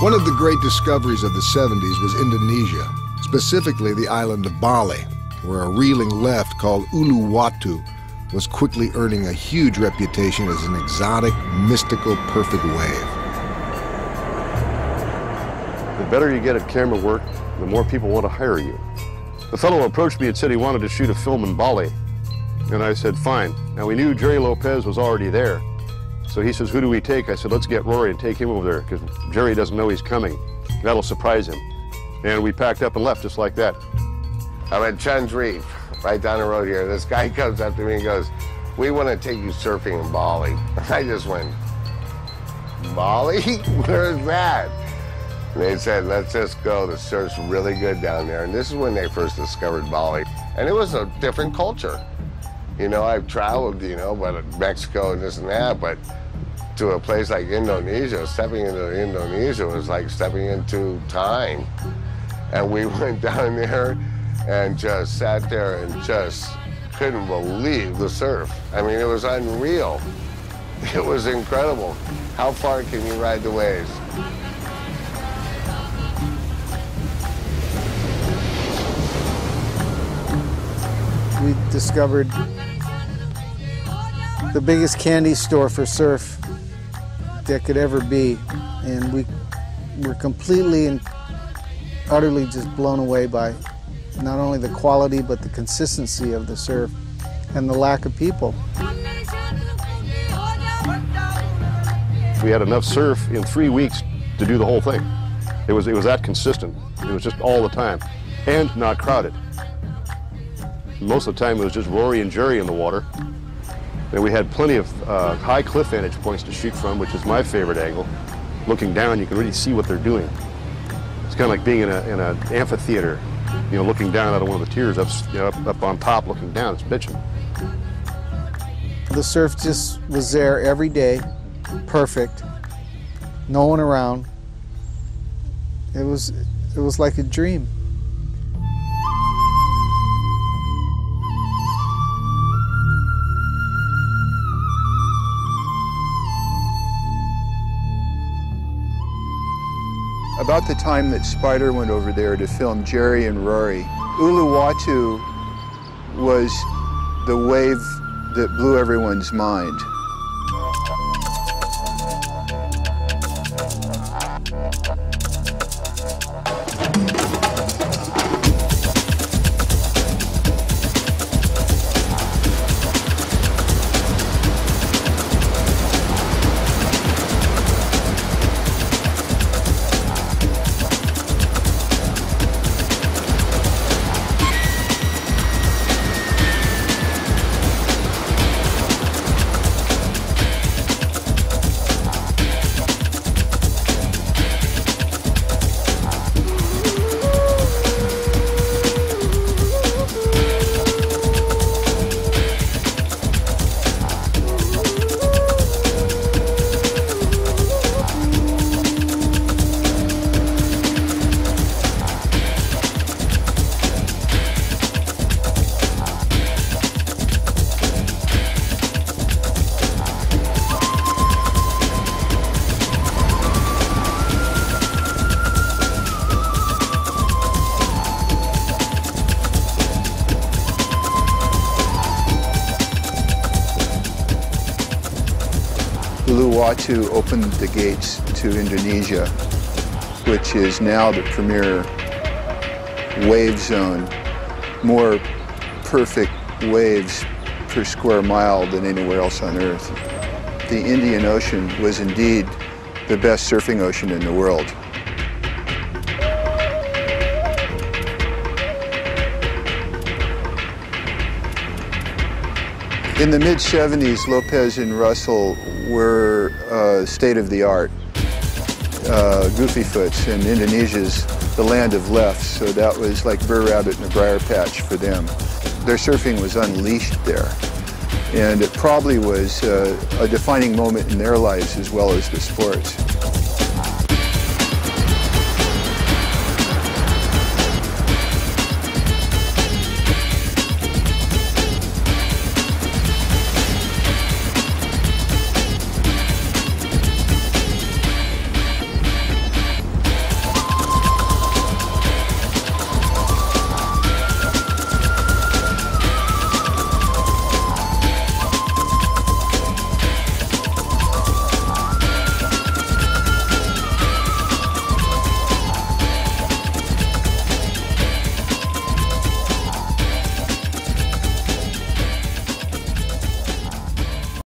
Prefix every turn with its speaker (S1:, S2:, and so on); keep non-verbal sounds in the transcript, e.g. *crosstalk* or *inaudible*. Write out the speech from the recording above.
S1: One of the great discoveries of the 70s was Indonesia, specifically the island of Bali, where a reeling left called Uluwatu was quickly earning a huge reputation as an exotic, mystical, perfect wave.
S2: The better you get at camera work, the more people want to hire you. The fellow approached me and said he wanted to shoot a film in Bali. And I said, fine. Now we knew Gerry Lopez was already there. So he says, who do we take? I said, let's get Rory and take him over there because Gerry doesn't know he's coming. That'll surprise him. And we packed up and left just like that.
S3: I'm at Chen's Reef, right down the road here. This guy *laughs* comes up to me and goes, we want to take you surfing in Bali. *laughs* I just went, Bali? *laughs* Where's that? And they said, let's just go. The surf's really good down there. And this is when they first discovered Bali. And it was a different culture. You know, I've traveled, you know, but Mexico and this and that, but to a place like Indonesia, stepping into Indonesia was like stepping into time. And we *laughs* went down there and just sat there and just couldn't believe the surf. I mean, it was unreal. *laughs* It was incredible. How far can you ride the waves?
S4: We discovered the biggest candy store for surf that could ever be. And we were completely and utterly just blown away by not only the quality but the consistency of the surf and the lack of people.
S2: We had enough surf in three weeks to do the whole thing. It was, it was that consistent. It was just all the time and not crowded. Most of the time it was just Rory and Gerry in the water. And we had plenty of uh, high cliff vantage points to shoot from, which is my favorite angle. Looking down, you can really see what they're doing. It's kind of like being in, a, in an amphitheater, you know, looking down out of one of the tiers up, you know, up, up on top, looking down. It's bitching.
S4: The surf just was there every day, perfect, no one around. It was, it was like a dream.
S5: About the time that Spider went over there to film Gerry and Rory, Uluwatu was the wave that blew everyone's mind. Uluwatu opened the gates to Indonesia, which is now the premier wave zone. More perfect waves per square mile than anywhere else on Earth. The Indian Ocean was indeed the best surfing ocean in the world. In the mid 70s, Lopez and Russell were uh, state of the art. Uh, Goofy Foots and Indonesia's the land of left, so that was like Br'er Rabbit in a briar patch for them. Their surfing was unleashed there, and it probably was uh, a defining moment in their lives as well as the sports.